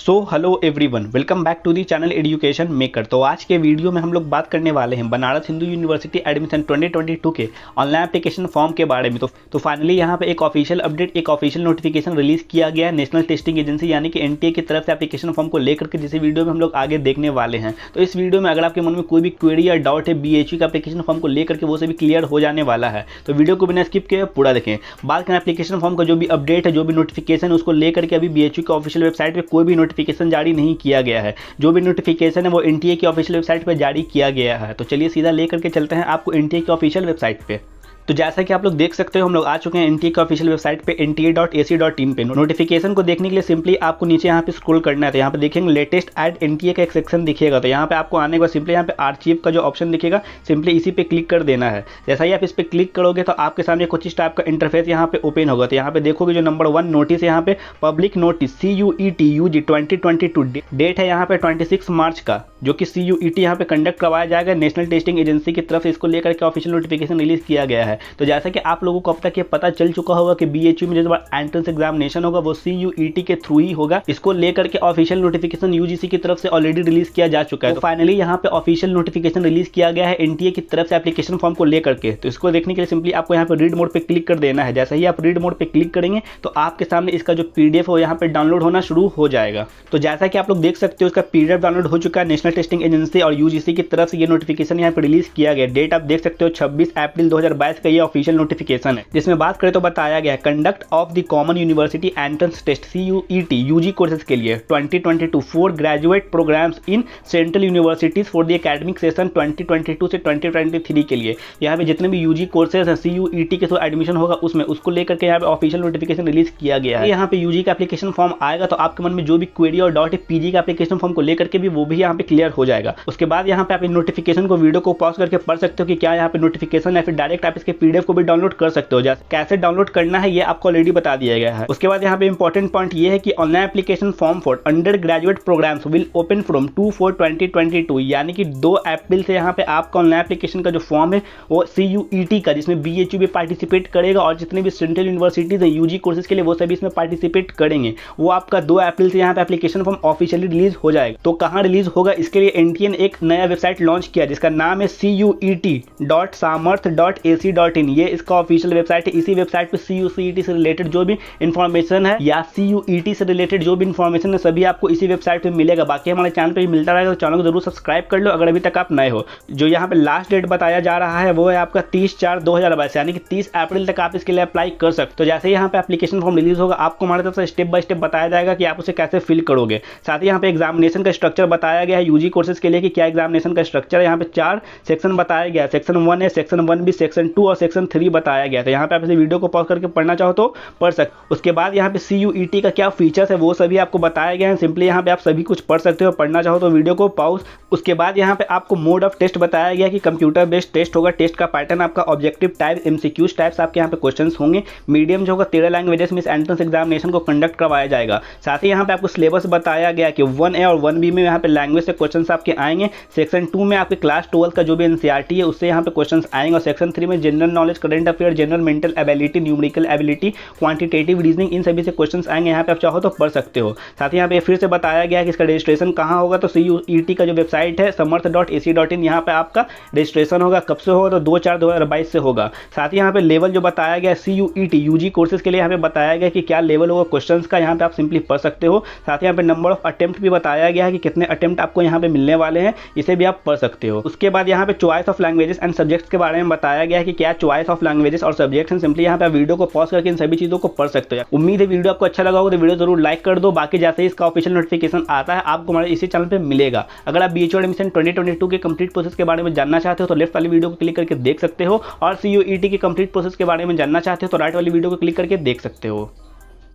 So hello everyone welcome back to the channel education maker तो आज के video में हम लोग बात करने वाले हैं बनारस हिंदू यूनिवर्सिटी एडमिशन 2022 के ऑनलाइन एप्लीकेशन फॉर्म के बारे में। तो तो फाइनली यहाँ पे एक ऑफिशियल अपडेट एक ऑफिशियल नोटिफिकेशन रिलीज़ किया गया है नेशनल टेस्टिंग एजेंसी यानी कि एनटीए की तरफ़ से एप्लीकेशन फॉर्म को लेकर के, जिस वीडियो में हम लोग आगे देखने वाले हैं। तो इस वीडियो में अगर आपके मन में कोई भी क्वेरी या डाउट है बी का एप्लीकेशन फॉर्म को लेकर के, वो सभी क्लियर हो जाने वाला है। तो वीडियो को बिना स्किप किए पूरा देखें। बात करें एप्लीकेशन फॉर्म का जो भी अपडेट है, जो भी नोटिफिकेशन है, उसको लेकर के अभी बी के ऑफिशियल वेबसाइट पर कोई भी नोटिफिकेशन जारी नहीं किया गया है। जो भी नोटिफिकेशन है, वो एनटीए की ऑफिशियल वेबसाइट पर जारी किया गया है। तो चलिए सीधा लेकर के चलते हैं आपको एनटीए की ऑफिशियल वेबसाइट पर तो जैसा कि आप लोग देख सकते हो, हम लोग आ चुके हैं एन की ऑफिशियल वेबसाइट पे एन पे। नोटिफिकेशन को देखने के लिए सिंपली आपको नीचे यहाँ पे स्क्रॉल करना है। तो यहाँ पे देखेंगे लेटेस्ट एड एन का एक सेक्शन दिखेगा। तो यहाँ पे आपको आने के बाद सिंपली यहाँ पे आर्चीव का जो ऑप्शन दिखेगा सिंपली इसी पे क्लिक कर देना है। जैसा ही आप इस पर क्लिक करोगे तो आपके सामने कुछ इस टाइप का इंटरफेस यहाँ पे ओपन होगा। तो यहाँ पे देखोगे जो नंबर वन नोटिस यहाँ पे public notice C U E T U G twenty twenty two date है यहाँ पे ट्वेंटी सिक्स मार्च का। जो कि सी यू ई टी यहाँ पे कंडक्ट करवाया जाएगा। नेशनल टेस्टिंग एजेंसी की तरफ़ से इसको लेकर के ऑफिशियल नोटिफिकेशन रिलीज़ किया गया है। तो जैसा कि आप लोगों को अब तक ये पता चल चुका होगा कि बी एच यू में जो एंट्रेंस एग्जामिनेशन होगा, वो सी यू ई टी के थ्रू ही होगा। इसको लेकर के ऑफिशियल नोटिफिकेशन यूजीसी की तरफ़ से ऑलरेडी रिलीज़ किया जा चुका है। तो फाइनली यहाँ पे ऑफिशियल नोटिफिकेशन रिलीज़ किया गया है एन एनटीए की तरफ़ से एप्लीकेशन फॉर्म को लेकर के। तो इसको देखने के लिए सिंपली आपको यहाँ पर रीड मोड पर क्लिक कर देना है। जैसे ही आप रीड मोड पर क्लिक करेंगे तो आपके सामने इसका जो पीडीएफ हो यहाँ पे डाउनलोड होना शुरू हो जाएगा। तो जैसा कि आप लोग देख सकते हो, इसका पीडीएफ डाउनलोड हो चुका है नेशनल टेस्टिंग एजेंसी और यूजीसी की तरफ़ से ये नोटिफिकेशन यहाँ पे रिलीज़ किया गया। डेट आप देख सकते हो, छब्बीस अप्रैल दो का ये ऑफिशियल नोटिफिकेशन है। जिसमें बात करें तो बताया गया conduct of the common university entrance test C U E T U G courses के लिए। 2022 for graduate programmes in central universities for the academic session 2022 से 2023 के लिए। यहाँ पे जितने भी यू जी कोर्सेज हैं सी यू ई टी के थ्रू एडमिशन होगा, उसमें उसको लेकर के यहाँ पे ऑफिशियल नोटिफिकेशन रिलीज़ किया गया है। यहाँ पे यू जी का एप्लीकेशन फॉर्म आएगा तो आपके मन में जो भी क्वेरी और डाउट है पीजी का एप्लीकेशन फॉर्म को लेकर के भी वो भी यहाँ पे क्लियर हो जाएगा। उसके बाद यहाँ पे आप नोटिफिकेशन को वीडियो को पॉज करके पढ़ सकते हो कि क्या यहाँ पे नोटिफिकेशन है फिर डायरेक्ट आप इसके पीडीएफ को भी डाउनलोड कर सकते हो। जैसे कैसे डाउनलोड करना है, ये आपको ऑलरेडी बता दिया गया है। उसके बाद यहाँ पे इंपॉर्टेंट पॉइंट ये है कि online application form for undergraduate programmes will open from two four twenty यानी कि दो अप्रैल से यहाँ पे आपका ऑनलाइन एप्लीकेशन का जो फॉर्म है, वो सी यू टी का, जिसमें बी एच यू भी पार्टिसिपेट करेगा और जितने भी सेंट्रल यूनिवर्सिटीज है यूजी कोर्सेज के लिए वो सभी इसमें पार्टिसिपेट करेंगे। वो आपका दो अप्रैल से यहाँ पे एप्लीकेशन फॉर्म ऑफिशियली रिलीज़ हो जाएगा। तो कहाँ रिलीज़ होगा इसके लिए एनटीएन एक नया वेबसाइट लॉन्च किया, जिसका नाम है C U E T dot Samarth dot A C dot in ये इसका ऑफिशियल वेबसाइट है। इसी वेबसाइट पर C U C E T से रिलेटेड जो भी इन्फॉर्मेशन है, या सी यू ई टी से रिलेटेड जो भी इन्फॉर्मेशन है, सभी आपको इसी वेबसाइट पर मिलेगा। बाकी हमारे चैनल पर मिलता रहेगा तो चैनल को ज़रूर सब्सक्राइब कर लो अगर अभी तक आप नए हो। जो यहाँ पे लास्ट डेट बताया जा रहा है, वो है आपका तीस चार दो हज़ार बाईस, यानी कि तीस अप्रैल तक आप इसके लिए अप्लाई कर सकते तो जैसे ही यहाँ पे एप्लीकेशन फॉर्म रिलीज़ होगा, आपको हमारे तरफ़ से स्टेप बाय स्टेप बताया जाएगा कि आप उसे कैसे फिल करोगे। साथ ही यहाँ पे एग्जामिनेशन का स्ट्रक्चर बताया गया है यूजी कोर्सेज के लिए कि क्या एग्जामिनेशन का स्ट्रक्चर है? यहाँ पे चार सेक्शन बताया गया सेक्शन वन है सेक्शन वन भी सेक्शन टू और सेक्शन थ्री बताया गया तो यहाँ पे आप इसे वीडियो को पॉज करके पढ़ना चाहो तो पढ़ सकते उसके बाद यहाँ पे सी यू ई टी का क्या फीचर्स है, वो सभी आपको बताया गया है। सिंपली यहाँ पे आप सभी कुछ पढ़ सकते हो, पढ़ना चाहो तो वीडियो को पाउस उसके बाद यहाँ पे आपको मोड ऑफ़ टेस्ट बताया गया कि कंप्यूटर बेस्ड टेस्ट होगा। टेस्ट का पैटर्न आपका ऑब्जेक्टिव टाइप एमसीक्यूज टाइप्स आपके यहाँ पे क्वेश्चन होंगे। मीडियम जो होगा तेरह लैंग्वेजेस में इस एंट्रेंस एग्जामिनेशन को कंडक्ट करवाया जाएगा। साथ ही यहाँ पे आपको सिलेबस बताया गया कि वन ए और वन बी में यहाँ पे लैंग्वेज से क्वेश्चन आपके आएँगे। सेक्शन टू में आपके क्लास ट्वेल्थ का जो भी एनसीआरटी है, उससे यहाँ पे क्वेश्चन आएँगे। और सेक्शन थ्री में general knowledge current affair general mental ability numerical ability quantitative reasoning इन सभी से क्वेश्चन आएँगे। यहाँ पे आप चाहो तो पढ़ सकते हो। साथ ही यहाँ पे फिर से बताया गया कि इसका रजिस्ट्रेशन कहाँ होगा तो सी e का जो वेबसाइट है समर्थ डॉट ए सी डॉट इन यहाँ पे आपका रजिस्ट्रेशन होगा। कब से होगा तो दो चार, दो हज़ार बाईस से होगा। साथ ही यहाँ पे लेवल जो बताया गया C U E T U G courses के लिए यहाँ पे बताया गया कि क्या लेवल होगा क्वेश्चन का, यहाँ पे आप सिंपली पढ़ सकते हो। साथ ही यहाँ पे नंबर ऑफ़ अटेम्प्ट भी बताया गया है कि कितने अटेम्प्ट आपको यहाँ पे मिलने वाले हैं, इसे भी आप पढ़ सकते हो। उसके बाद यहाँ पे choice of languages and subjects के बारे में बताया गया है कि क्या चॉइस ऑफ़ लैंग्वेजेस और सब्जेक्ट्स हैं। सिंपली यहाँ पे वीडियो को पॉज करके इन सभी चीज़ों को पढ़ सकते हो। उम्मीद है वीडियो आपको अच्छा लगा होगा तो वीडियो ज़रूर लाइक कर दो। बाकी जैसे ही इसका ऑफिशियल नोटिफिकेशन आता है, आपको हमारे इसी चैनल पर मिलेगा। अगर आप बी एच एडमिशन ट्वेंटी के कंप्लीट प्रोसेस के बारे में जानना चाहते हो तो लेफ़्ट वाली वीडियो को क्लिक करके देख सकते हो और सी टी के कंप्लीट प्रोसेस के बारे में जानना चाहते हो तो राइट वाली वीडियो को क्लिक करके देख सकते हो।